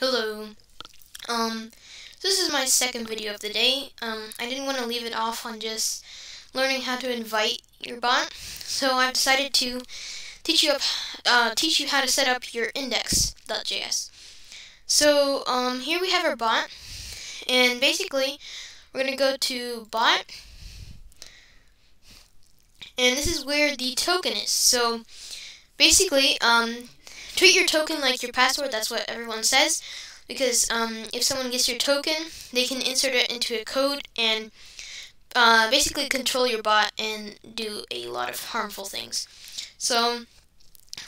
Hello. Um, this is my second video of the day. Um, I didn't want to leave it off on just learning how to invite your bot, so I've decided to teach you up, uh, teach you how to set up your index.js. So, um, here we have our bot, and basically, we're gonna go to bot, and this is where the token is. So, basically, um, treat your token like your password. That's what everyone says. Because um, if someone gets your token, they can insert it into a code and uh, basically control your bot and do a lot of harmful things. So,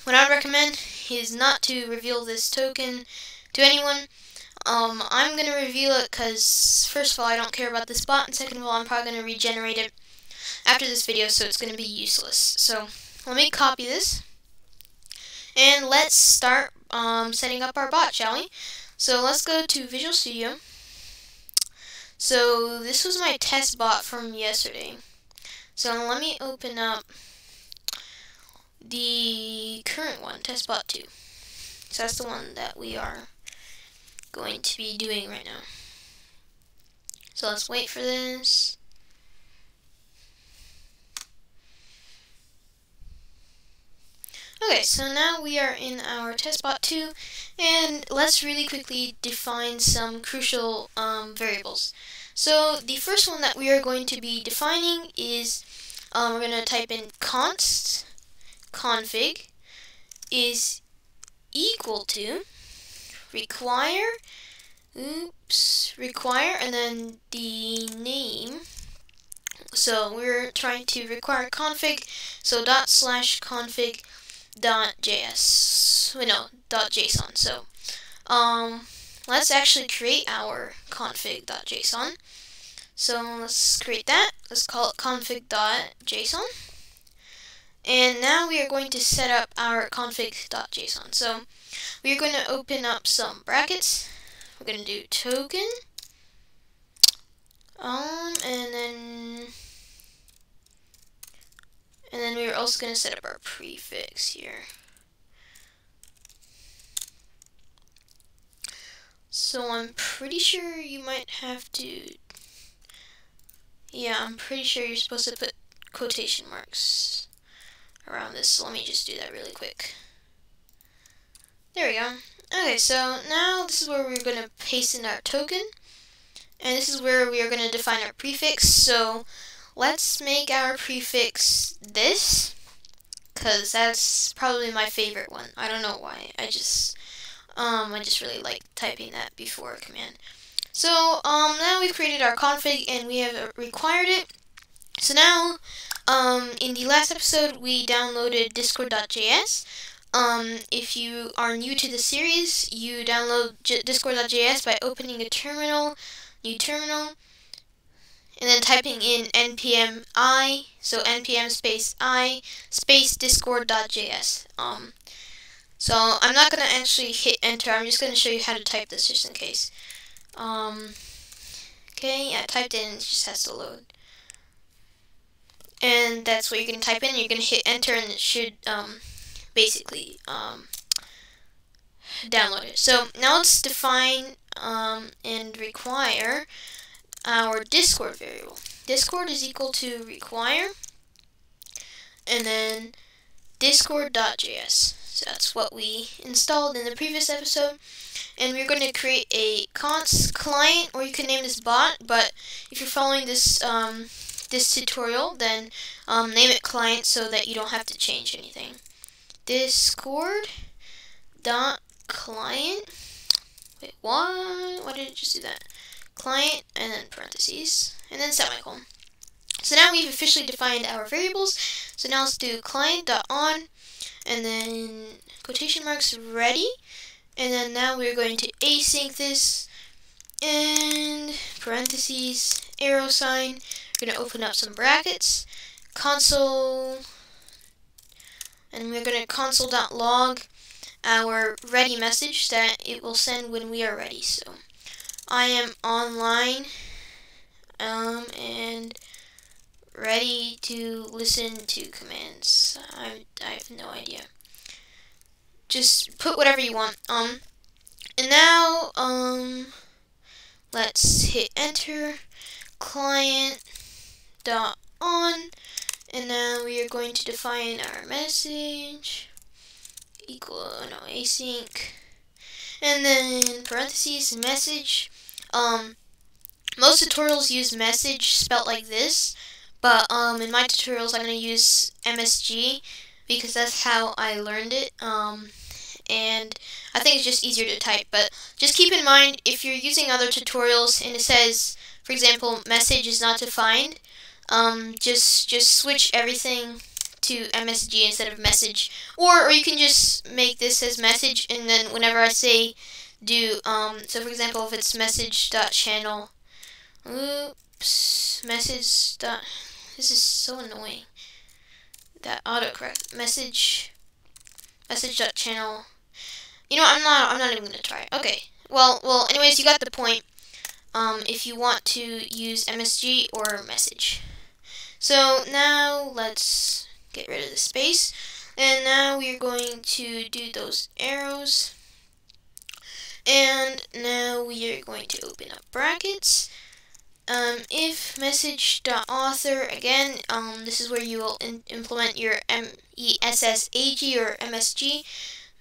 what I would recommend is not to reveal this token to anyone. Um, I'm going to reveal it because, first of all, I don't care about this bot, and second of all, I'm probably going to regenerate it after this video, so it's going to be useless. So, let me copy this. And let's start um, setting up our bot, shall we? So let's go to Visual Studio. So this was my test bot from yesterday. So let me open up the current one, test bot 2. So that's the one that we are going to be doing right now. So let's wait for this. Okay, so now we are in our testbot 2, and let's really quickly define some crucial um, variables. So the first one that we are going to be defining is, um, we're going to type in const config is equal to require, oops, require, and then the name so we're trying to require config, so dot slash config js wait no dot json so um let's actually create our config dot json. So let's create that let's call it config dot json. And now we are going to set up our config dot json. So we are going to open up some brackets. We're going to do token um and then and then we're also going to set up our prefix here. So I'm pretty sure you might have to... Yeah, I'm pretty sure you're supposed to put quotation marks around this. So let me just do that really quick. There we go. Okay, so now this is where we're going to paste in our token. And this is where we are going to define our prefix. So let's make our prefix this because that's probably my favorite one. I don't know why. I just um I just really like typing that before a command. So um now we've created our config and we have required it. So now um in the last episode we downloaded discord.js. Um, if you are new to the series, you download discord.js by opening a terminal, new terminal, and then typing in npm i, so npm space i space discord.js. Um, so I'm not going to actually hit enter, I'm just going to show you how to type this just in case. Um, okay, I typed in, it just has to load. And that's what you can type in, you're going to hit enter and it should um, basically um, download it. So now let's define um, and require our Discord variable. Discord is equal to require, and then discord.js. So that's what we installed in the previous episode. And we're going to create a const client, or you can name this bot, but if you're following this um, this tutorial, then um, name it client so that you don't have to change anything. Discord dot client. Wait, what? Why did it just do that? Client, and then parentheses, and then semicolon. So now we've officially defined our variables. So now let's do client.on, and then quotation marks ready, and then now we're going to async this, and parentheses, arrow sign, we're going to open up some brackets, console, and we're going to console.log our ready message that it will send when we are ready. So I am online um, and ready to listen to commands. I, I have no idea. Just put whatever you want. Um, and now, um, let's hit enter, client dot on, and now we are going to define our message equal no async, and then parentheses message. Um, most tutorials use message spelt like this, but um, in my tutorials I'm going to use MSG because that's how I learned it. Um, and I think it's just easier to type. But just keep in mind if you're using other tutorials and it says, for example, message is not defined, um, just just switch everything to MSG instead of message. Or, or you can just make this as message and then whenever I say do, um, so for example, if it's message.channel, oops, message dot, this is so annoying. That autocorrect, message, message.channel, you know, I'm not, I'm not even to try. Okay, well, well, anyways, you got the point. Um, if you want to use MSG or message. So now let's get rid of the space. And now we're going to do those arrows. And now we are going to open up brackets. Um, if message.author, again, um, this is where you will implement your MESSAG or MSG,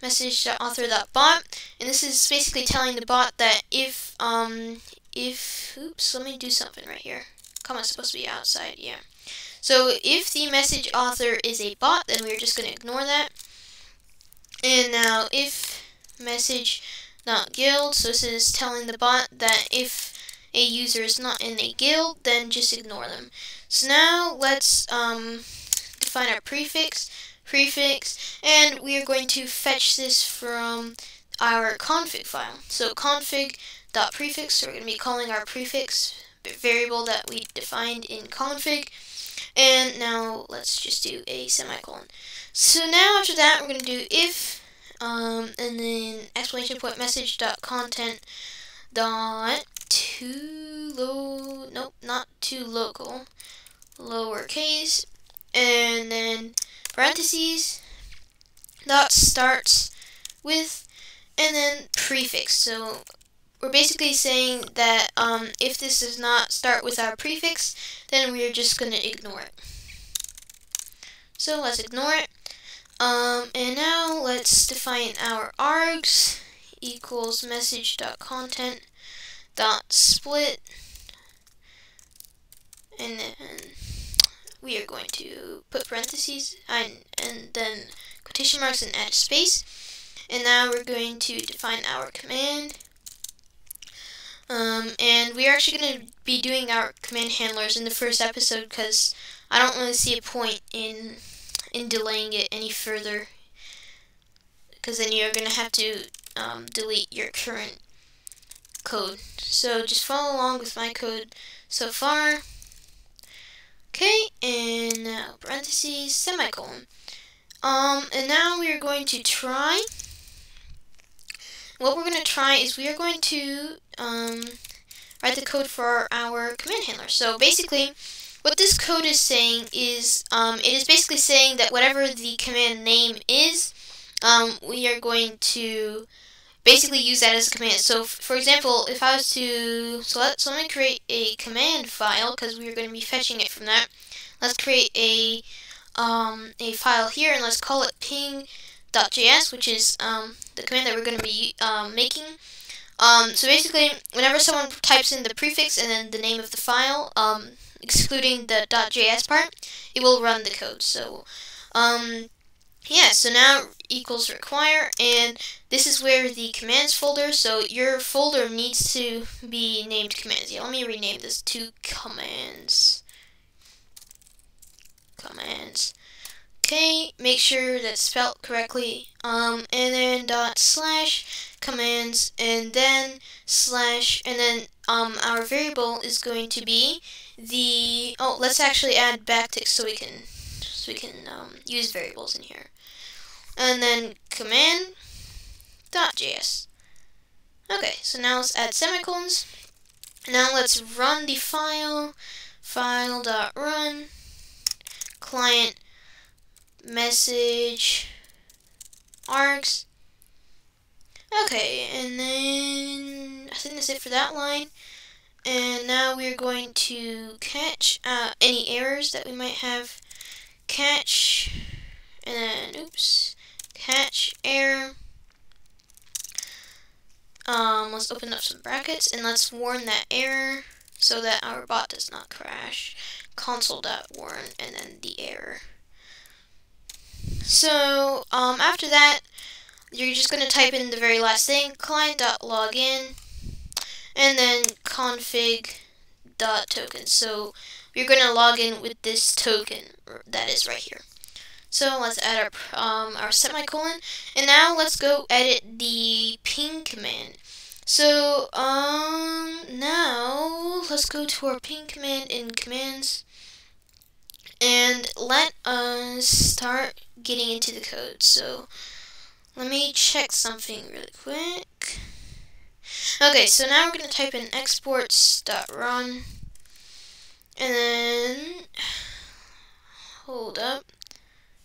message.author.bot. And this is basically telling the bot that if, um, if, oops, let me do something right here. Comment's supposed to be outside, yeah. So if the message author is a bot, then we're just going to ignore that. And now if message not guild, so this is telling the bot that if a user is not in a guild, then just ignore them. So now let's um, define our prefix, prefix, and we are going to fetch this from our config file. So config.prefix, so we're going to be calling our prefix variable that we defined in config. And now let's just do a semicolon. So now after that, we're going to do if, um, and then explanation point message dot content dot too low, nope, not too local, lowercase, and then parentheses dot starts with, and then prefix. So we're basically saying that um, if this does not start with our prefix, then we're just going to ignore it. So let's ignore it. Um, and now let's define our args equals message dot content dot split. And then we are going to put parentheses and, and then quotation marks and add space. And now we're going to define our command. Um, and we're actually going to be doing our command handlers in the first episode because I don't really see a point in in delaying it any further because then you're going to have to um, delete your current code. So just follow along with my code so far. Okay, and now parentheses, semicolon. Um, and now we are going to try what we're going to try is we are going to um, write the code for our command handler. So basically, what this code is saying is, um, it is basically saying that whatever the command name is, um, we are going to basically use that as a command. So, for example, if I was to, so, let, so let me create a command file, because we are going to be fetching it from that. Let's create a, um, a file here, and let's call it ping.js, which is um, the command that we're going to be um, making. Um, so basically, whenever someone types in the prefix and then the name of the file, excluding the .js part, it will run the code. So, um, yeah, so now equals require, and this is where the commands folder, so your folder needs to be named commands. Yeah, let me rename this to commands. Commands. Okay, make sure that's spelled correctly. Um, and then dot slash commands, and then slash, and then um, our variable is going to be the. Oh, let's actually add backticks so we can so we can um, use variables in here. And then command dot js. Okay, so now let's add semicolons. Now let's run the file. File dot run client message args. Okay, and then I think that's it for that line. And now we're going to catch uh, any errors that we might have. Catch, and then, oops, catch error. Um, let's open up some brackets and let's warn that error so that our bot does not crash. Console.warn and then the error. So, um, after that, you're just going to type in the very last thing, client.login, and then config dot token. So, you're going to log in with this token that is right here. So let's add our um, our semicolon, and now let's go edit the ping command. So um now let's go to our ping command in commands, and let us start getting into the code. So let me check something really quick. Okay, so now we're gonna type in exports.run, and then hold up.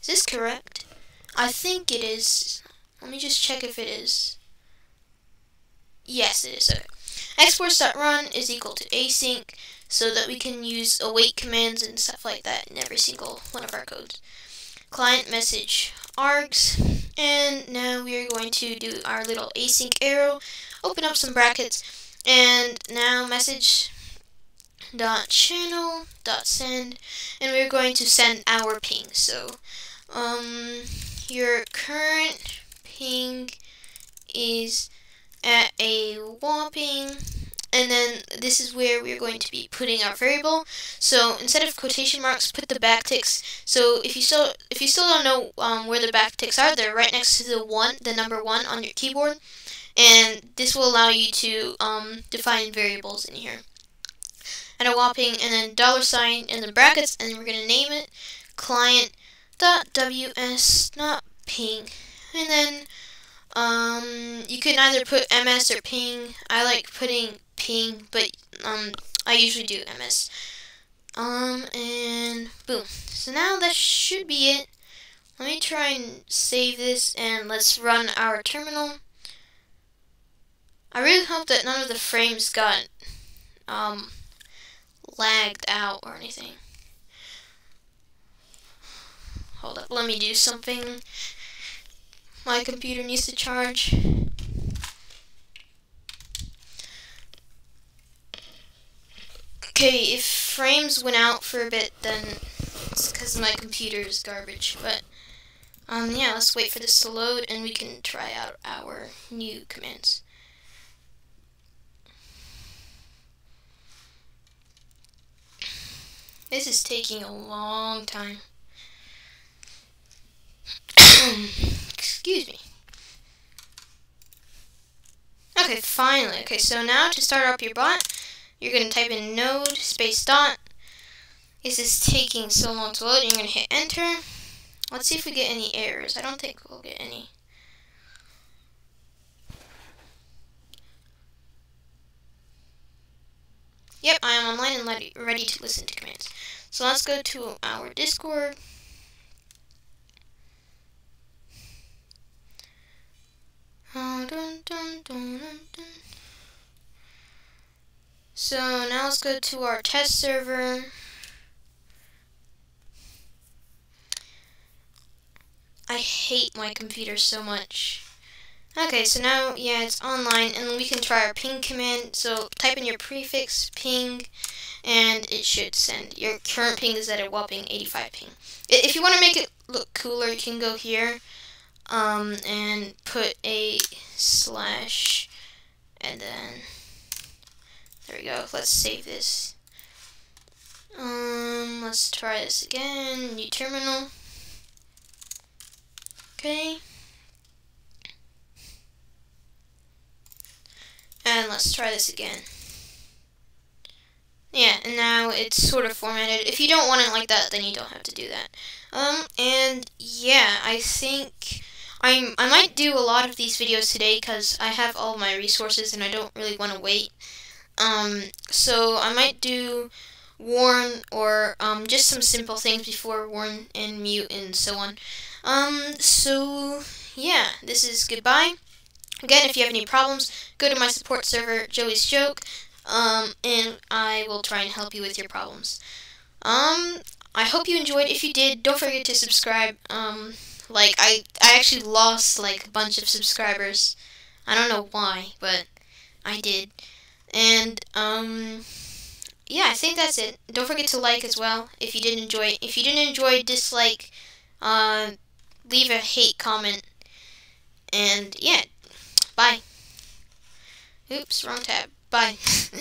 Is this correct? I think it is. Let me just check if it is. Yes, it is. Okay. Exports.run is equal to async so that we can use await commands and stuff like that in every single one of our codes. Client message args, and now we are going to do our little async arrow, open up some brackets, and now message dot channel dot send, and we're going to send our ping. So um, your current ping is at a whopping and then this is where we're going to be putting our variable. So instead of quotation marks, put the backticks. So if you still if you still don't know um, where the backticks are, they're right next to the one, the number one on your keyboard, and this will allow you to um, define variables in here. And a whopping, and then dollar sign in the brackets, and we're gonna name it client dot ws not ping. And then um you can either put ms or ping. I like putting ping but um i usually do ms um and boom. So now that should be it. Let me try and save this and let's run our terminal i really hope that none of the frames got um lagged out or anything Hold up, let me do something. My computer needs to charge. Okay, if frames went out for a bit, then it's because my computer is garbage. But, um, yeah, let's wait for this to load and we can try out our new commands. This is taking a long time. Excuse me. Okay, finally. Okay, so now to start up your bot, you're going to type in node space dot. This is taking so long to load, you're going to hit enter. Let's see if we get any errors. I don't think we'll get any. Yep, I am online and ready to listen to commands. So let's go to our Discord. Oh, so now let's go to our test server. I hate my computer so much. Okay, so now, yeah, it's online, and we can try our ping command. So type in your prefix, ping, and it should send. Your current ping is at a whopping 85 ping. If you want to make it look cooler, you can go here um, and put a slash, and then there we go. Let's save this. Um, let's try this again. New terminal. Okay. And let's try this again. Yeah, and now it's sort of formatted. If you don't want it like that, then you don't have to do that. Um, and yeah, I think I'm, I might do a lot of these videos today because I have all my resources and I don't really want to wait. Um, so I might do warn or um, just some simple things before warn and mute and so on. Um, so yeah, this is goodbye. Again, if you have any problems, go to my support server, Joey's Joke, um, and I will try and help you with your problems. Um, I hope you enjoyed. If you did, don't forget to subscribe. Um, like I, I actually lost like a bunch of subscribers. I don't know why, but I did. And um, yeah, I think that's it. Don't forget to like as well if you did enjoy. If you didn't enjoy, dislike. Uh, leave a hate comment. And yeah, bye. Oops, wrong tab. Bye.